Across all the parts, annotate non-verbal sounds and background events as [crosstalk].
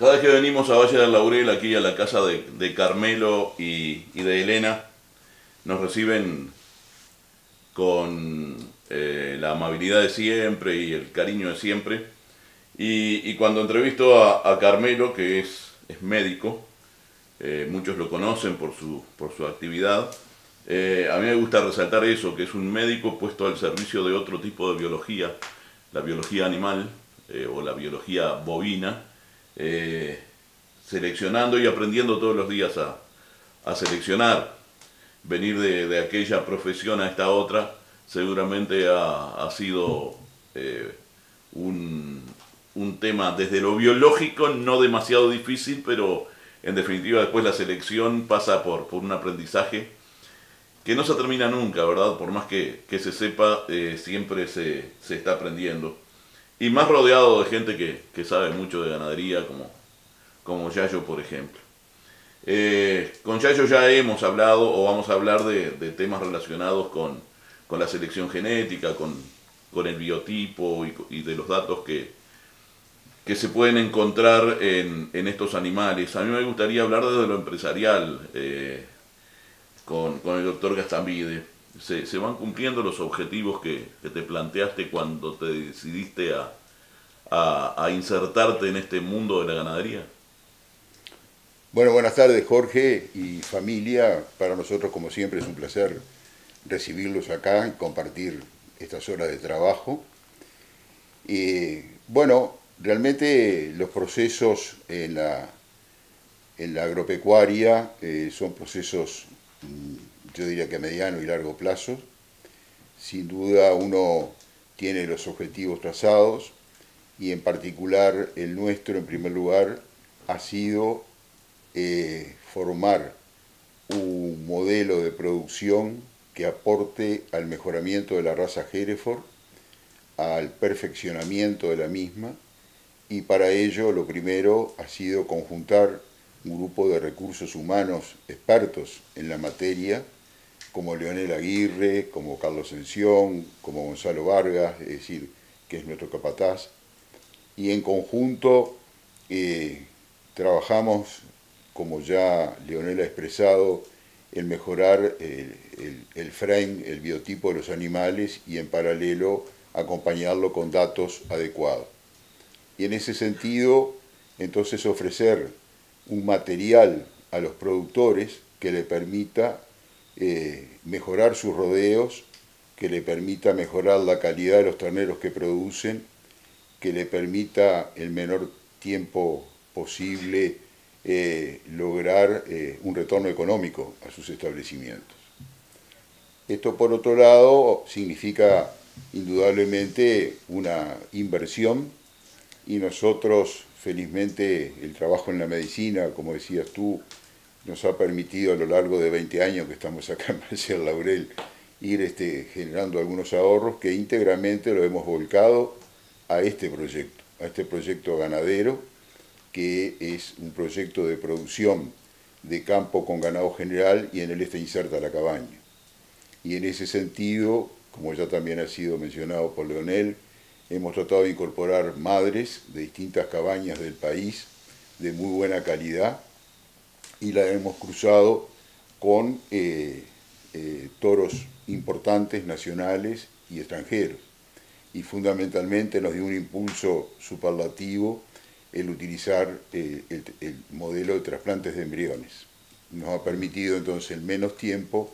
Cada vez que venimos a Valle del Laurel, aquí a la casa de, Carmelo y, de Elena, nos reciben con eh, la amabilidad de siempre y el cariño de siempre. Y, cuando entrevisto a, Carmelo, que es, médico, eh, muchos lo conocen por su, por su actividad, eh, a mí me gusta resaltar eso, que es un médico puesto al servicio de otro tipo de biología, la biología animal o la biología bovina, eh, seleccionando y aprendiendo todos los días a, seleccionar. Venir de, aquella profesión a esta otra seguramente ha, sido eh, un, tema desde lo biológico no demasiado difícil, pero en definitiva después la selección pasa por, por un aprendizaje que no se termina nunca, ¿verdad? Por más que, se sepa, eh, siempre se, se está aprendiendo. Y más rodeado de gente que, sabe mucho de ganadería, como, como Yayo, por ejemplo. Eh, con Yayo ya hemos hablado o vamos a hablar de, temas relacionados con, la selección genética, con, el biotipo y, de los datos que, que se pueden encontrar en, estos animales. A mí me gustaría hablar desde lo empresarial eh, con, con el doctor Gastambide se, se van cumpliendo los objetivos que, te planteaste cuando te decidiste a, a, insertarte en este mundo de la ganadería? Bueno, buenas tardes Jorge y familia. Para nosotros, como siempre, es un placer recibirlos acá y compartir estas horas de trabajo. Y bueno, realmente los procesos en la, en la agropecuaria eh, son procesos mm, yo diría que a mediano y largo plazo. Sin duda uno tiene los objetivos trazados y en particular el nuestro en primer lugar ha sido eh, formar un modelo de producción que aporte al mejoramiento de la raza Hereford, al perfeccionamiento de la misma y para ello lo primero ha sido conjuntar un grupo de recursos humanos expertos en la materia como Leonel Aguirre, como Carlos Ención, como Gonzalo Vargas, es decir, que es nuestro capataz, y en conjunto eh, trabajamos, como ya Leonel ha expresado, en mejorar el, el, frame, el biotipo de los animales y en paralelo acompañarlo con datos adecuados. Y en ese sentido, entonces ofrecer un material a los productores que le permita eh, mejorar sus rodeos, que le permita mejorar la calidad de los terneros que producen, que le permita el menor tiempo posible eh, lograr eh, un retorno económico a sus establecimientos. Esto por otro lado significa indudablemente una inversión y nosotros felizmente el trabajo en la medicina, como decías tú, nos ha permitido a lo largo de 20 años que estamos acá en Marcial Laurel ir este, generando algunos ahorros que íntegramente lo hemos volcado a este proyecto, a este proyecto ganadero, que es un proyecto de producción de campo con ganado general y en él está inserta la cabaña. Y en ese sentido, como ya también ha sido mencionado por Leonel, hemos tratado de incorporar madres de distintas cabañas del país de muy buena calidad y la hemos cruzado con eh, eh, toros importantes, nacionales y extranjeros. Y fundamentalmente nos dio un impulso superlativo el utilizar eh, el, modelo de trasplantes de embriones. Nos ha permitido entonces en menos tiempo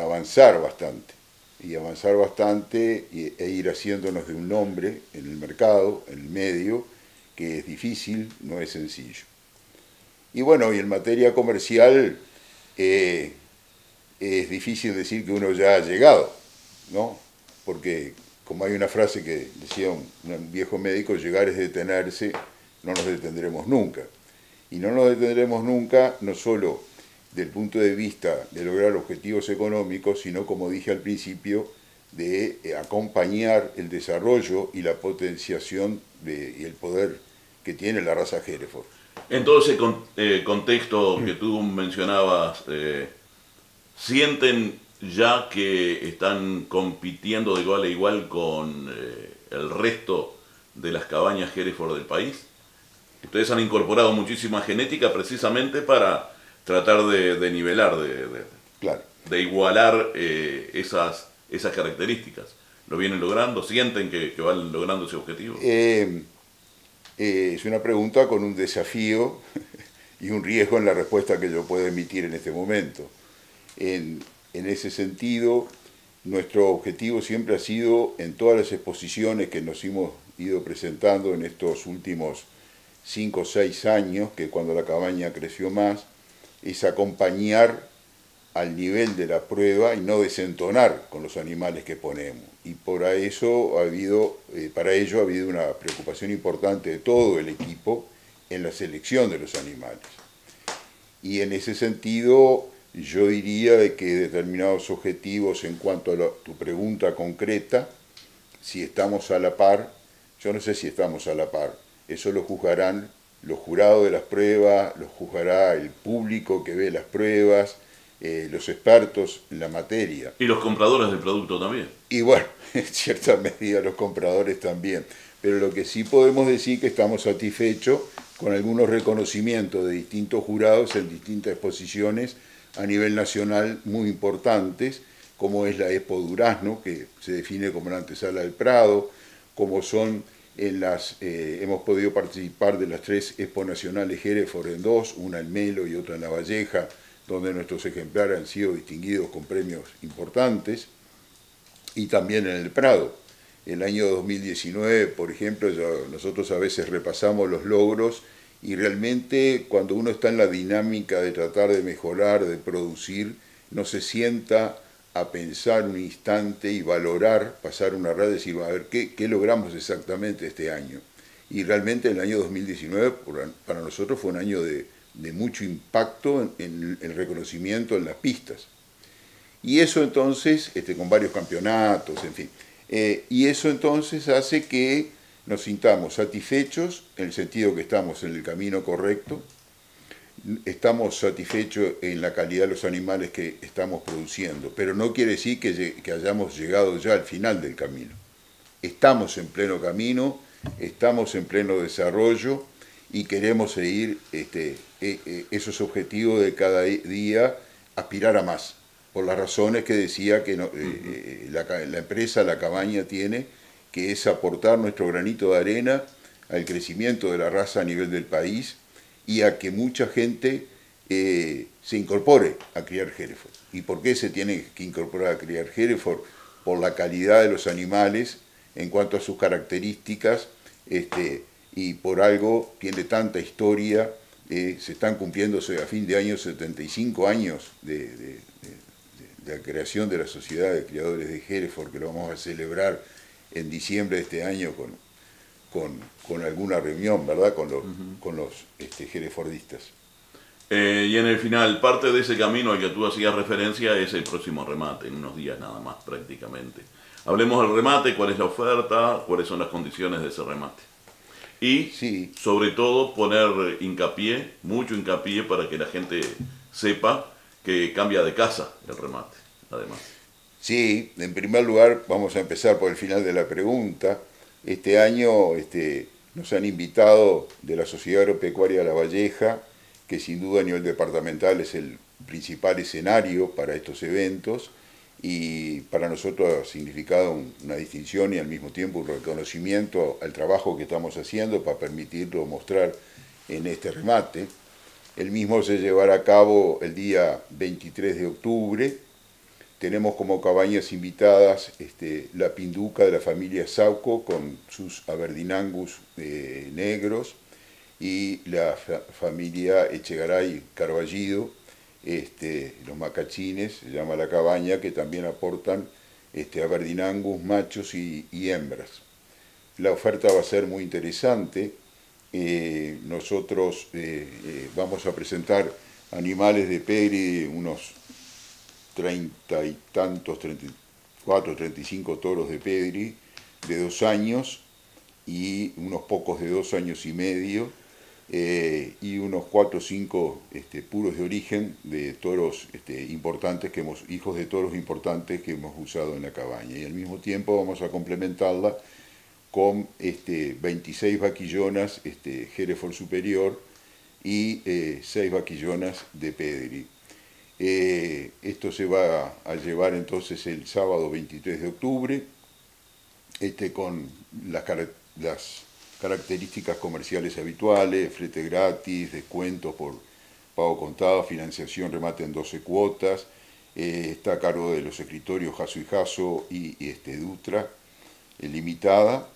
avanzar bastante y avanzar bastante e ir haciéndonos de un nombre en el mercado, en el medio, que es difícil, no es sencillo. Y bueno, y en materia comercial eh, es difícil decir que uno ya ha llegado, ¿no? Porque como hay una frase que decía un, viejo médico, llegar es detenerse, no nos detendremos nunca. Y no nos detendremos nunca, no solo del punto de vista de lograr objetivos económicos, sino como dije al principio, de eh, acompañar el desarrollo y la potenciación de, y el poder que tiene la raza Hereford. En todo ese eh, contexto que tú mencionabas, eh, ¿sienten ya que están compitiendo de igual a igual con eh, el resto de las cabañas Hereford del país? ustedes han incorporado muchísima genética precisamente para tratar de, nivelar, de, de, igualar eh, esas, esas características. ¿Lo vienen logrando? ¿Sienten que, van logrando ese objetivo? Eh, es una pregunta con un desafío [laughs] y un riesgo en la respuesta que yo puedo emitir en este momento. En, en ese sentido, nuestro objetivo siempre ha sido, en todas las exposiciones que nos hemos ido presentando en estos últimos cinco o seis años, que cuando la cabaña creció más, es acompañar al nivel de la prueba y no desentonar con los animales que ponemos. Y por eso ha habido, eh, para ello ha habido una preocupación importante de todo el equipo en la selección de los animales. Y en ese sentido, yo diría que determinados objetivos en cuanto a tu pregunta concreta, si estamos a la par, yo no sé si estamos a la par, eso lo juzgarán los jurados de las pruebas, lo juzgará el público que ve las pruebas, eh, los expertos en la materia. Y los compradores del producto también. Y bueno, [laughs] en cierta medida los compradores también. Pero lo que sí podemos decir que estamos satisfechos con algunos reconocimientos de distintos jurados en distintas exposiciones a nivel nacional muy importantes, como es la Expo Durazno, que se define como la antesala del Prado, como son en las, eh, hemos podido participar de las tres Expo Nacionales Hereford en dos, una en Melo y otra en La Valleja, donde nuestros ejemplares han sido distinguidos con premios importantes, y también en el Prado. El año 2019, por ejemplo, nosotros a veces repasamos los logros y realmente cuando uno está en la dinámica de tratar de mejorar, de producir, no se sienta a pensar un instante y valorar, pasar una red y decir, a ver, ¿qué, qué logramos exactamente este año? Y realmente el año 2019 para nosotros fue un año de, de mucho impacto en, el reconocimiento en las pistas. Y eso entonces, este, con varios campeonatos, en fin, eh, y eso entonces hace que nos sintamos satisfechos en el sentido que estamos en el camino correcto, estamos satisfechos en la calidad de los animales que estamos produciendo, pero no quiere decir que, que hayamos llegado ya al final del camino. Estamos en pleno camino, estamos en pleno desarrollo y queremos seguir este, e, e, esos objetivos de cada día, aspirar a más, por las razones que decía que eh, eh, la, la empresa, la cabaña tiene que es aportar nuestro granito de arena al crecimiento de la raza a nivel del país y a que mucha gente eh, se incorpore a criar Hereford. ¿Y por qué se tiene que incorporar a criar Hereford? Por la calidad de los animales en cuanto a sus características este, y por algo tiene tanta historia. Eh, se están cumpliéndose a fin de año 75 años de, de la creación de la Sociedad de Criadores de Hereford, que lo vamos a celebrar en diciembre de este año con, con, alguna reunión, ¿verdad? Con los, con los este, jerefordistas. Eh, y en el final, parte de ese camino al que tú hacías referencia es el próximo remate, en unos días nada más prácticamente. Hablemos del remate, cuál es la oferta, cuáles son las condiciones de ese remate. Y sí. sobre todo poner hincapié, mucho hincapié para que la gente sepa que cambia de casa el remate, además. Sí, en primer lugar vamos a empezar por el final de la pregunta. Este año este, nos han invitado de la Sociedad Agropecuaria La Valleja, que sin duda a nivel departamental es el principal escenario para estos eventos y para nosotros ha significado una distinción y al mismo tiempo un reconocimiento al trabajo que estamos haciendo para permitirlo mostrar en este remate. El mismo se llevará a cabo el día 23 de octubre tenemos como cabañas invitadas este, la pinduca de la familia Sauco con sus Aberdinangus eh, negros y la familia Echegaray Carballido, este, los macachines, se llama la cabaña, que también aportan este, Aberdinangus machos y, hembras. La oferta va a ser muy interesante. Eh, nosotros eh, vamos a presentar animales de peri, unos treinta y tantos, 34, 35 toros de Pedri de dos años y unos pocos de dos años y medio eh, y unos cuatro o cinco este, puros de origen de toros este, importantes que hemos, hijos de toros importantes que hemos usado en la cabaña y al mismo tiempo vamos a complementarla con este, 26 vaquillonas este, Hereford Superior y 6 eh, vaquillonas de Pedri. Eh, esto se va a llevar entonces el sábado 23 de octubre, este, con las, las características comerciales habituales, flete gratis, descuentos por pago contado, financiación, remate en 12 cuotas, eh, está a cargo de los escritorios Jaso y Jaso y, este, Dutra, limitada,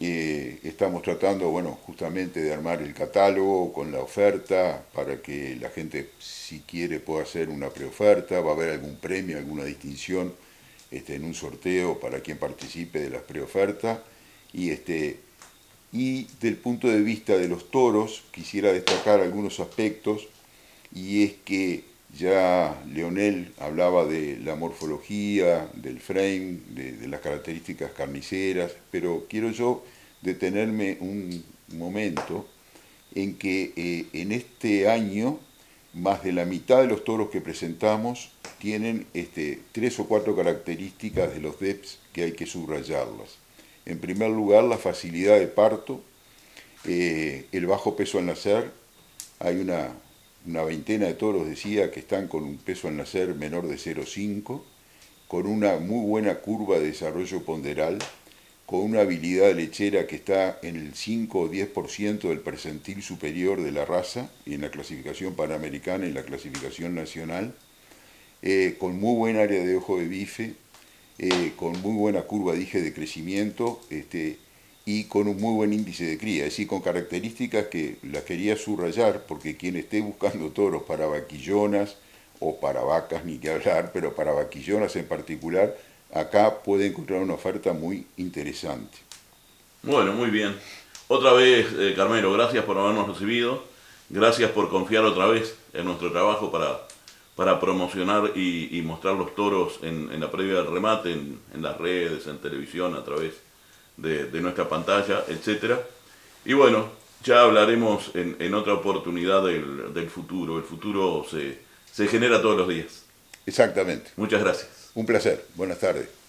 eh, estamos tratando, bueno, justamente de armar el catálogo con la oferta para que la gente, si quiere, pueda hacer una preoferta. Va a haber algún premio, alguna distinción este, en un sorteo para quien participe de las preofertas. Y, este, y del punto de vista de los toros, quisiera destacar algunos aspectos, y es que ya Leonel hablaba de la morfología, del frame, de, las características carniceras, pero quiero yo detenerme un momento en que eh, en este año más de la mitad de los toros que presentamos tienen este, tres o cuatro características de los DEPs que hay que subrayarlas. En primer lugar, la facilidad de parto, eh, el bajo peso al nacer, hay una veintena de toros, decía, que están con un peso al nacer menor de 0,5, con una muy buena curva de desarrollo ponderal, con una habilidad lechera que está en el 5 o 10% del percentil superior de la raza, y en la clasificación panamericana y en la clasificación nacional, eh, con muy buen área de ojo de bife, eh, con muy buena curva, dije, de crecimiento, este, y con un muy buen índice de cría, es decir, con características que las quería subrayar, porque quien esté buscando toros para vaquillonas o para vacas, ni que hablar, pero para vaquillonas en particular, acá puede encontrar una oferta muy interesante. Bueno, muy bien. Otra vez, eh, Carmelo, gracias por habernos recibido, gracias por confiar otra vez en nuestro trabajo para, para promocionar y, mostrar los toros en, la previa del remate, en, en las redes, en televisión, a través de, nuestra pantalla, etcétera. Y bueno, ya hablaremos en, otra oportunidad del, futuro. El futuro se, se genera todos los días. Exactamente. Muchas gracias. Un placer. Buenas tardes.